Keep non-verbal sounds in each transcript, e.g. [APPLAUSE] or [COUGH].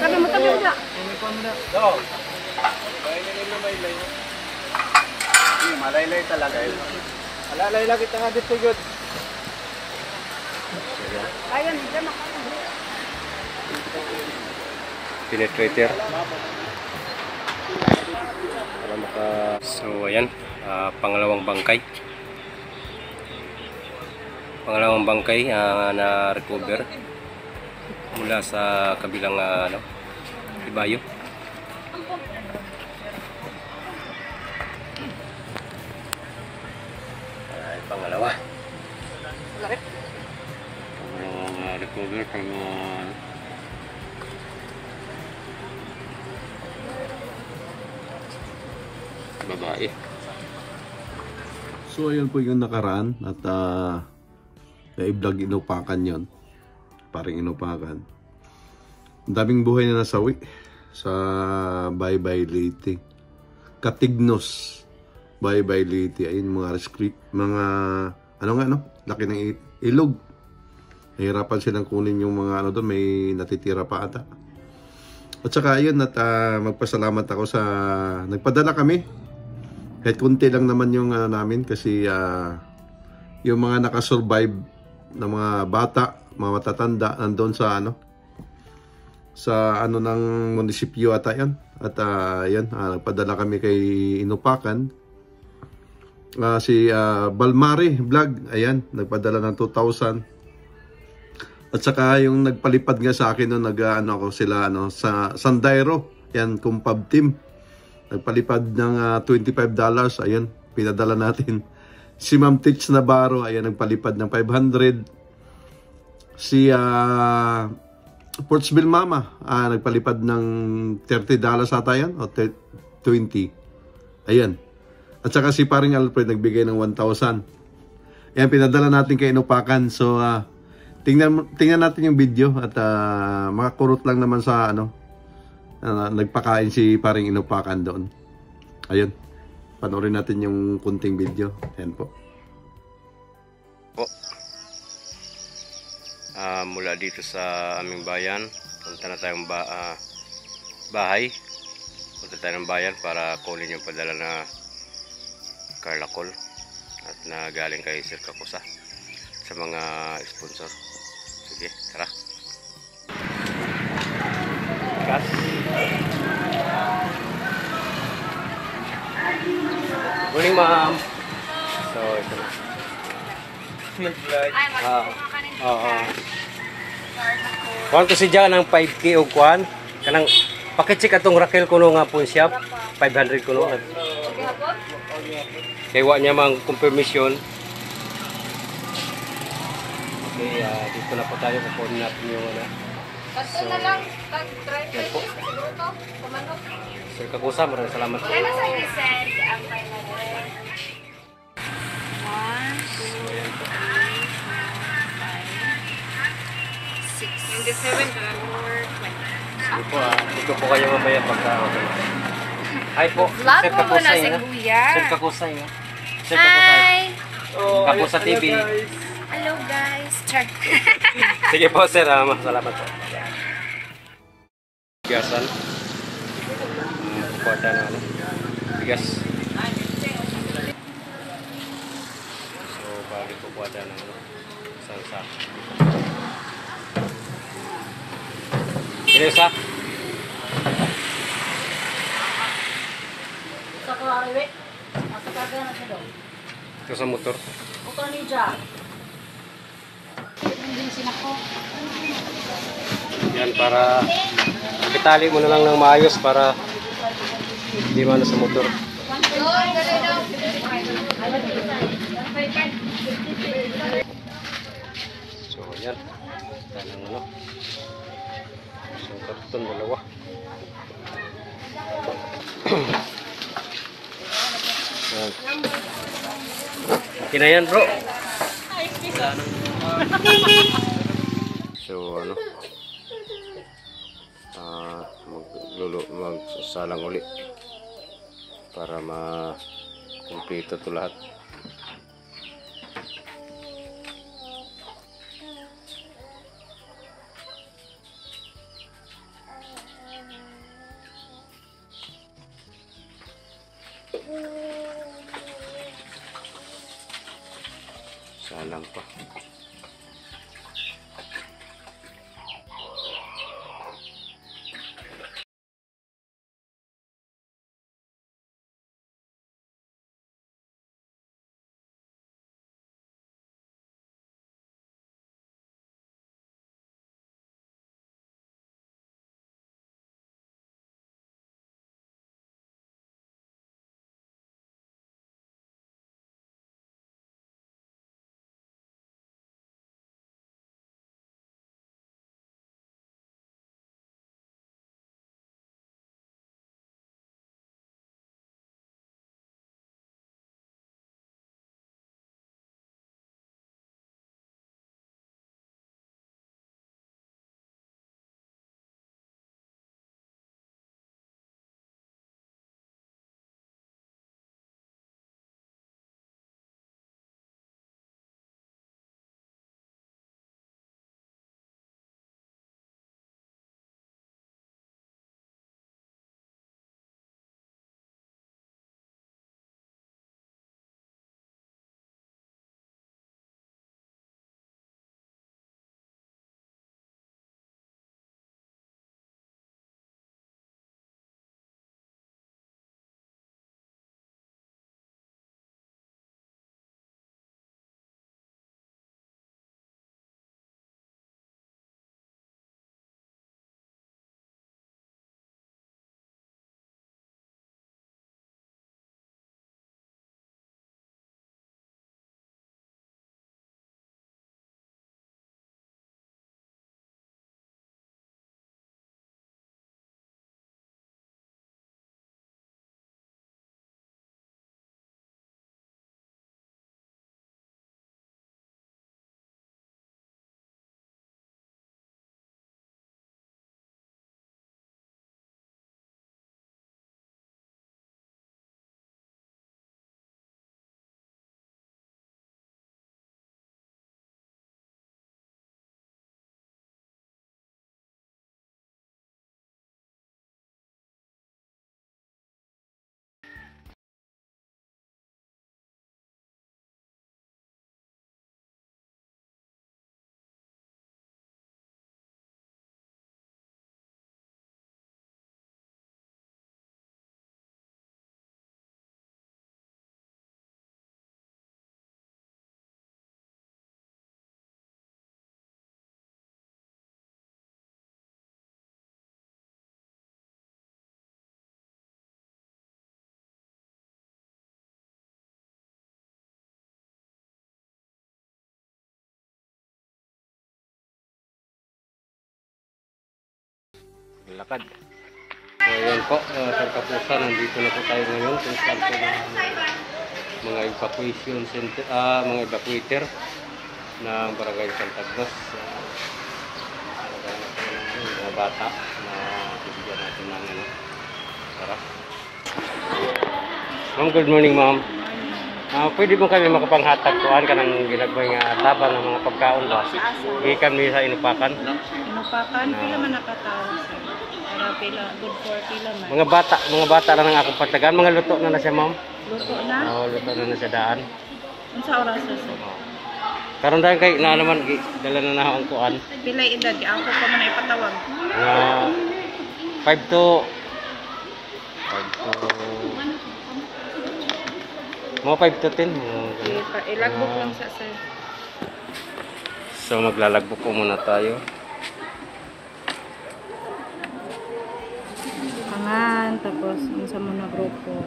Tabi mo, tabi mo na. Malaylay talaga yun. Alalay lang kita nga dito yun. Ayan, hindi na penetrator para maka so ayan ah, pangalawang bangkay pangalawang bangkay ah, na recover mula sa kabilang ah, ano ibayo ay pangalawa pangalawang ah, recover pang ah, babae. So ayun po yung nakaraan at uh, na-vlog inupakan yon Paring inupakan. Daming buhay na nasawi sa Bye Bye Leyte. Katignos. Bye Bye Leyte. Ayun mga rescue, mga ano nga no? Laki ng ilog. Nahirapan silang kunin yung mga ano doon. May natitira pa ata. At saka ayun at ah, magpasalamat ako sa nagpadala kami kahit kunti lang naman yung ano namin kasi ah, yung mga nakasurvive na mga bata, mga matatanda nandoon sa ano sa ano ng munisipyo ata yan. At ah, yan, ah, nagpadala kami kay Inupakan. Ah, si ah, Balmari Vlog, ayan, nagpadala ng 2,000. At saka yung nagpalipad nga sa akin noon, nag ano ako sila ano sa Sandairo, yan Kumpab team. Nagpalipad ng ah, $25, ayun, pinadala natin. [LAUGHS] Si Ma'am Tich Navarro, ayan, nagpalipad ng 500. Si ah, Portsville Mama, ah, nagpalipad ng $30 ata yan, o te- 20. Ayan. At saka si paring Alfred nagbigay ng 1,000. Ayan, pinadala natin kay Inupakan. So, ah, tingnan, tingnan natin yung video at ah, makakurot lang naman sa ano, Ah, nagpakain si paring inupakan doon. Ayun. Panoorin natin yung kunting video. Ayan po. po. Ah, mula dito sa aming bayan, punta na tayong ba ah, bahay. Punta tayo ng bayan para kunin yung padala na Carlacol at na galing kay Sir Kakusa sa mga sponsor. Sige, tara. Gas. Morning, ma'am. So, ito na. Ay, Ah, Oo. Kuhan ko si Jan ng 5K o kuhan. Kanang pakicheck atong Raquel kuno nga phone shop. 500 kuno. Kaya wa niya mang confirmation. Okay, ah, dito na po tayo. Kukunin natin yung ano. Kaso na lang, tag-try Yan po. siguro to. Kumanok. Sir Kakusa, maraming salamat po. Kaya nasa i-send ang final One, two, three, four, five, six. Yung the seven, four. Sige po, ah, dito po kayo mamaya pagka okay. Hi po. Vlog Sir mo muna Kakusay, si ha? Kuya. Sir Kakusay? Sir Kakusay. Hi! Kakusa TV. Hello guys! Char. [LAUGHS] Sige po, sir. ah, salamat po. Bigasan. Tayo ng ano. Bigas. So, bali kukuha tayo ng ano. Isang sak. Ini isa? Sa kulariwe. Asa ka na siya daw. Ito sa motor. Ka ni Jack. Sinako. Yan, para itali mo na lang ng maayos para hindi man sa motor. So, yan. Tanang ano. Isang karton, dalawa. [CLEARS THROAT] Yan. Okay na yan, bro. [LAUGHS] so ano? Ah, uh, maglulo magsalang uli. Para ma kumpleto to lahat. Salang pa. Lakad. So yan po, uh, sa kapusa, nandito na po tayo ngayon kung saan po na mga evacuation center, ah, mga evacuator ng barangay Santagnas. Uh, mga bata na bibigyan natin ng ano. Tara. Ma'am, good morning ma'am. Ah, pwede mo kami makapanghatag kuhan ka ng ginagmay nga tabang ng mga pagkaon ba? Gikan mi sa inupakan. Inupakan, pila man nakatao. Para pila, good for pila man. Mga bata, mga bata na ng akong pagtagaan, mga luto na na siya, ma'am. Luto na? Oo, luto na na siya daan. Unsa oras sir? Karon dahil kay na naman dala na na ang kuan. Pila edad, ako pa man ipatawag. Mga 5 to 5 to mga 5 to 10. mga ganun. Ipa- Ilagbok lang sa sir. So maglalagbo po muna tayo. Pangan, tapos unsa mo na grupo.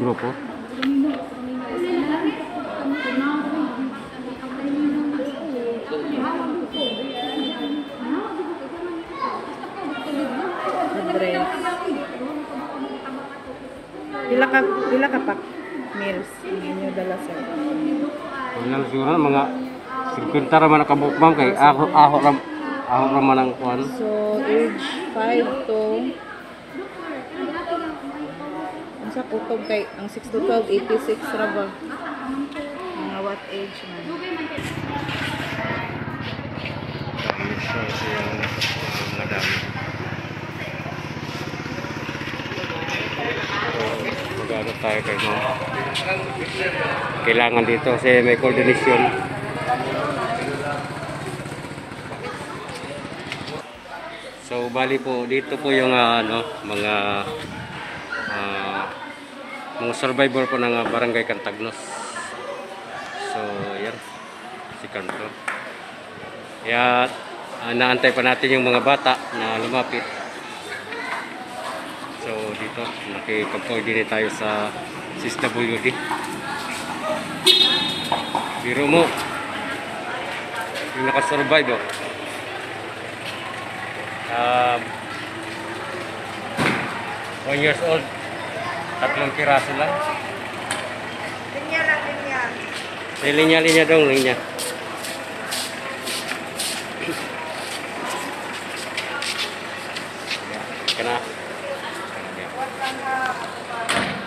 Grupo. Ka pila ka pak meals ang inyo dala sir. Lang siguro mga 50 raman nakabuok ma'am kay aho aho ram aho raman ang kuan. So age 5 to Unsa kutob kay ang 6 to 12 86 ra ba? Mga what age man? So, siya mga dami. ano tayo kay ma'am. Kailangan dito kasi may coordination. So bali po dito po yung ah, ano mga ah, mga survivor po ng ah, Barangay Cantagnos. So yan si Kanto. Kaya ah, naantay pa natin yung mga bata na lumapit. So dito nakipag-coordinate tayo sa CSWD. Biro mo. Yung nakasurvive oh. Um, one years old. Tatlong piraso lang. Linya lang, linya. May linya-linya dong, linya. 让他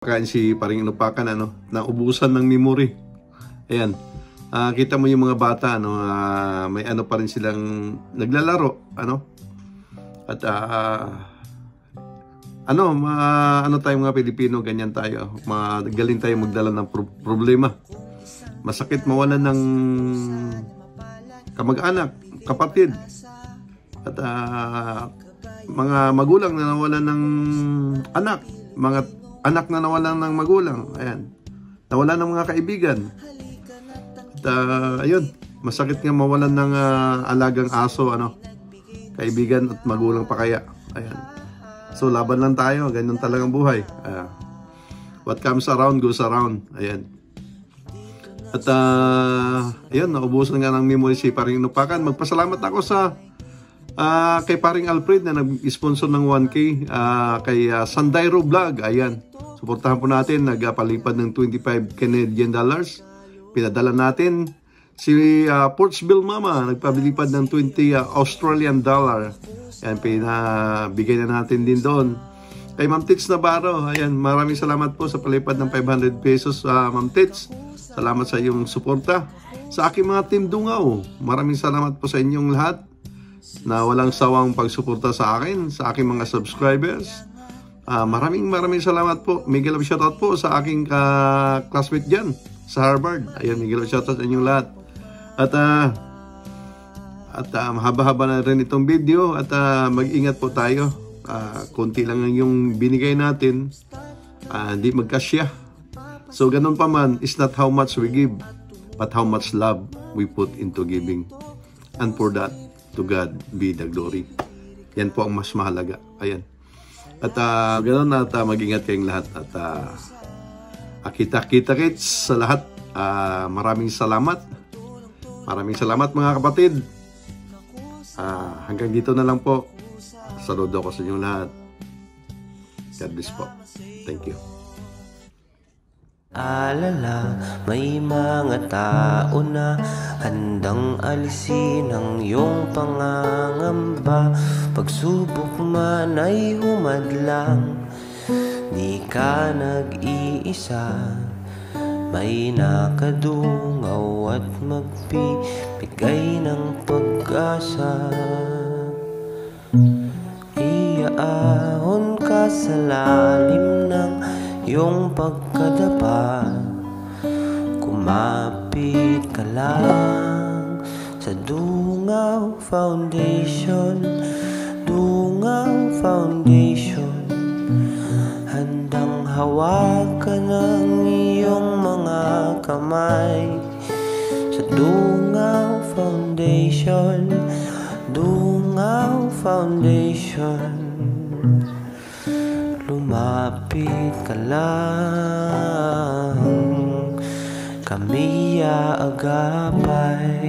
Kain si paring inupakan ano, naubusan ng memory. Ayan. Ah, kita mo yung mga bata ano, ah, may ano pa rin silang naglalaro, ano? At ah, ano, ma, ano tayo mga Pilipino, ganyan tayo. Magaling tayo magdala ng pro- problema. Masakit mawalan ng kamag-anak, kapatid. At ah, mga magulang na nawalan ng anak, mga anak na nawalan ng magulang, ayan, nawalan ng mga kaibigan. At ah, ayun, masakit nga mawalan ng ah, alagang aso, ano, kaibigan at magulang pa kaya. Ayan. So laban lang tayo, ganyan talagang buhay. Ah, what comes around goes around. Ayan. At ah, ayun, naubusan nga ng memory si Paring Inupakan. Magpasalamat ako sa ah, kay Paring Alfred na nag-sponsor ng 1K ah, kay ah, Sandairo Vlog. Ayan. Suportahan po natin. Nagpalipad ng 25 Canadian dollars. Pinadala natin si ah, Portsville Mama. Nagpalipad ng 20 ah, Australian dollar. Ayan, pinabigay na natin din doon. Kay Ma'am Tits Navarro, ayan, maraming salamat po sa palipad ng 500 pesos sa Ma'am Tits. Salamat sa iyong suporta. Sa aking mga team Dungaw, maraming salamat po sa inyong lahat na walang sawang pagsuporta sa akin, sa aking mga subscribers. Ah, maraming maraming salamat po. Miguel of shoutout po sa aking ka classmate dyan sa Harvard. Ayan, Miguel of shoutout sa inyong lahat. At ah, at ah, mahaba-haba na rin itong video at ah, mag-ingat po tayo. ah, konti lang ang yung binigay natin, ah, hindi magkasya. So, ganun pa man, it's not how much we give, but how much love we put into giving. And for that, to God be the glory. Yan po ang mas mahalaga. Ayan. At uh, ganun at ah, mag-ingat kayong lahat. At ah, akita-kita kits sa lahat. Ah, maraming salamat. Maraming salamat mga kapatid. Ah, hanggang dito na lang po. Saludo ko sa inyo lahat. God bless po. Thank you. Alala, may mga tao na handang alisin ang iyong pangangamba. Pagsubok man ay humadlang, di ka nag-iisa. May nakadungaw at magbibigay ng pag-asa. Iaahon ka sa lalim ng iyong pagkadapa Kumapit ka lang sa Dungaw Foundation. Dungaw Foundation Handang hawakan ng iyong mga kamay. Sa Dungaw Foundation Dungaw Foundation Lumapit ka lang. Kami aagapay